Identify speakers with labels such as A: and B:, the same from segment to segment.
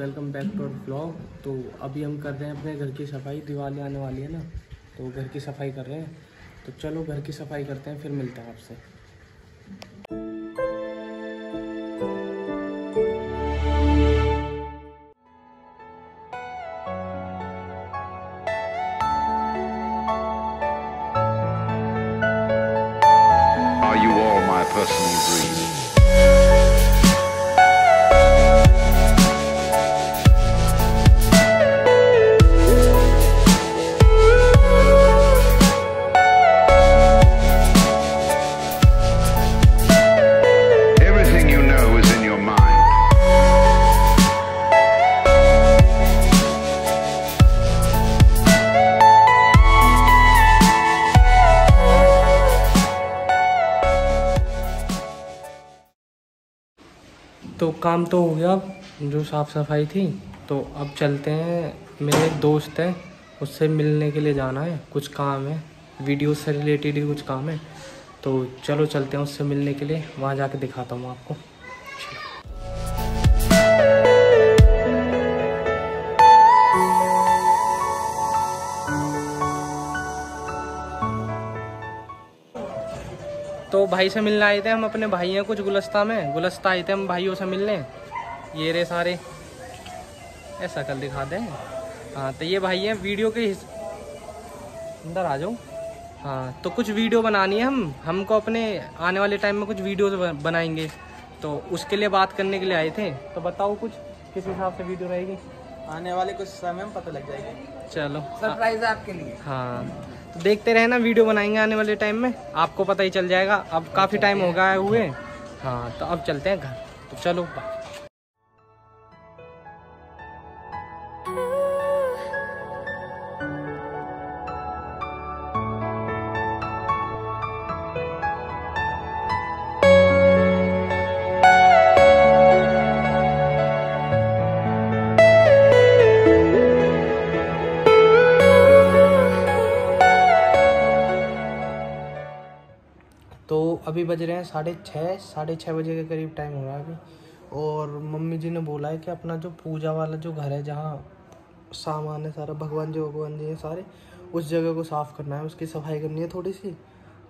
A: Welcome back to blog तो अभी हम कर रहे हैं अपने घर की सफ़ाई। दिवाली आने वाली है ना तो घर की सफ़ाई कर रहे हैं। तो चलो घर की सफ़ाई करते हैं, फिर मिलते हैं आपसे।
B: Are you all my personal dreams?
A: तो काम तो हो गया अब जो साफ़ सफ़ाई थी। तो अब चलते हैं, मेरे एक दोस्त हैं, उससे मिलने के लिए जाना है। कुछ काम है, वीडियो से रिलेटेड ही कुछ काम है। तो चलो चलते हैं उससे मिलने के लिए, वहाँ जाके दिखाता हूँ आपको। तो भाई से मिलने आए थे हम अपने भाई हैं कुछ गुलस्ता में। गुलस्ता आए थे हम भाइयों से मिलने। ये रे सारे। ऐसा कल दिखा दें। हाँ तो ये भाई हैं वीडियो के हिस- अंदर आ जाओ। हाँ तो कुछ वीडियो बनानी है हम। हमको अपने आने वाले टाइम में कुछ वीडियो बनाएँगे। तो उसके लिए बात करने के लिए आए थे। तो बताओ कुछ किस हिसाब से वीडियो रहेगी?
C: आने वाले कुछ समय में पता लग जाएगी।
A: चलो।
C: सरप्राइज़ है आपके लिए।
A: हाँ। तो देखते रहे ना वीडियो बनाएँगे आने वाले टाइम में। आपको पता ही चल जाएगा। अब काफ़ी टाइम हो गया हुए। हाँ तो अब चलते हैं घर। तो चलो बाय अभी बज रहे हैं साढ़े छः साढ़े छः बजे के करीब टाइम हो रहा है अभी। और मम्मी जी ने बोला है कि अपना जो पूजा वाला जो घर है, जहाँ सामान है सारा, भगवान जी भगवान जी हैं सारे, उस जगह को साफ़ करना है, उसकी सफ़ाई करनी है थोड़ी सी।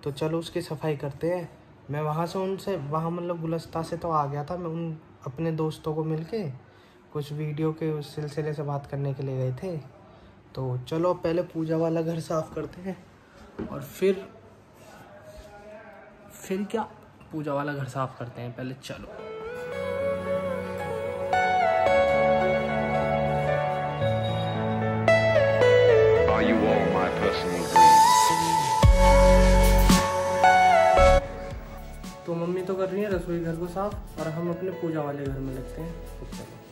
A: तो चलो उसकी सफ़ाई करते हैं। मैं वहाँ से उनसे, वहाँ मतलब गुलस्ता से तो आ गया था, मैं उन अपने दोस्तों को मिल के कुछ वीडियो के उस सिलसिले से बात करने के लिए गए थे। तो चलो पहले पूजा वाला घर साफ़ करते हैं और फिर फिर क्या पूजा वाला घर साफ़ करते हैं? पहले चलो? तो मम्मी तो कर रही है रसोई घर को साफ़ और हम अपने पूजा वाले घर में लगते हैं। तो चलो।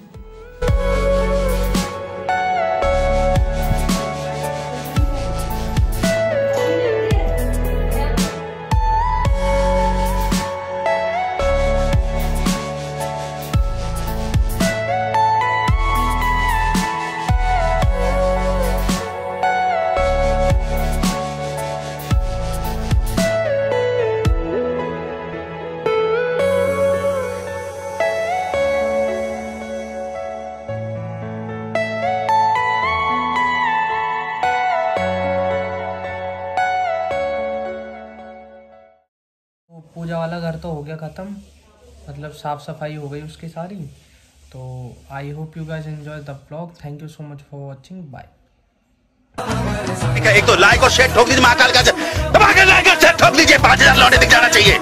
A: वो पूजा वाला घर तो हो गया ख़त्म। मतलब साफ़ सफ़ाई हो गई उसकी सारी। तो I hope you guys enjoy the blog thank you so much for watching bye
D: एक तो लाइक और शेयर ठोक दीजिए महाकाल का दबा के लाइक और शेयर ठोक दीजिए। पाँच हज़ार लौटे दिख जाना चाहिए।